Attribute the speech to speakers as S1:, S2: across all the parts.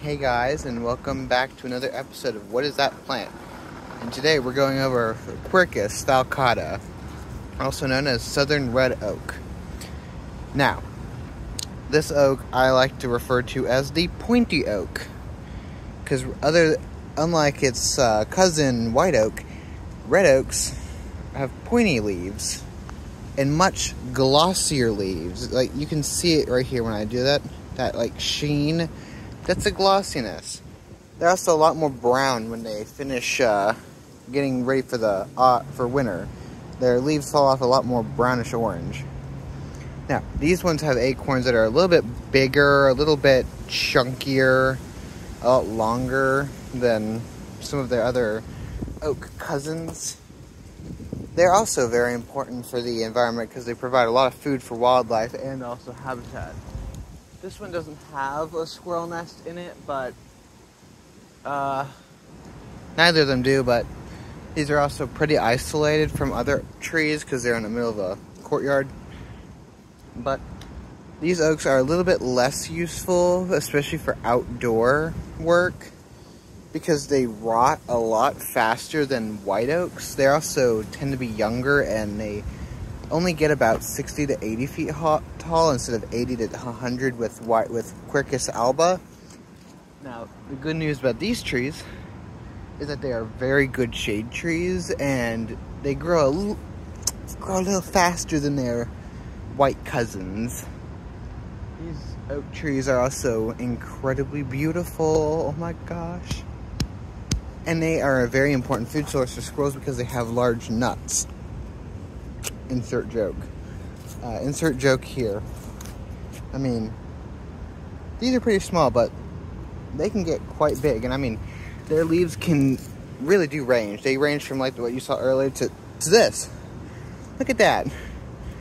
S1: Hey guys, and welcome back to another episode of What is That Plant? And today we're going over Quercus falcata, also known as Southern Red Oak. Now, this oak I like to refer to as the pointy oak, because other, unlike its uh, cousin white oak, red oaks have pointy leaves and much glossier leaves. Like you can see it right here when I do that, that like sheen. That's the glossiness. They're also a lot more brown when they finish uh, getting ready for the uh, for winter. Their leaves fall off a lot more brownish orange. Now, these ones have acorns that are a little bit bigger, a little bit chunkier, a lot longer than some of their other oak cousins. They're also very important for the environment because they provide a lot of food for wildlife and also habitat. This one doesn't have a squirrel nest in it, but uh, neither of them do, but these are also pretty isolated from other trees because they're in the middle of a courtyard. But these oaks are a little bit less useful, especially for outdoor work because they rot a lot faster than white oaks. They also tend to be younger and they only get about 60 to 80 feet tall instead of 80 to 100 with white with Quercus alba. Now, the good news about these trees is that they are very good shade trees and they grow a grow a little faster than their white cousins. These oak trees are also incredibly beautiful. Oh my gosh. And they are a very important food source for squirrels because they have large nuts. Insert joke. Uh, insert joke here. I mean, these are pretty small, but they can get quite big. And I mean, their leaves can really do range. They range from like what you saw earlier to, to this. Look at that.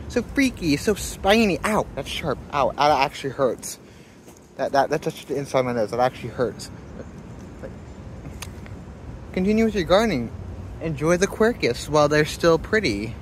S1: So freaky, so spiny. Ow, that's sharp. Ow, that actually hurts. That, that, that touched the inside of my nose. That actually hurts continue with your gardening. Enjoy the quercus while they're still pretty.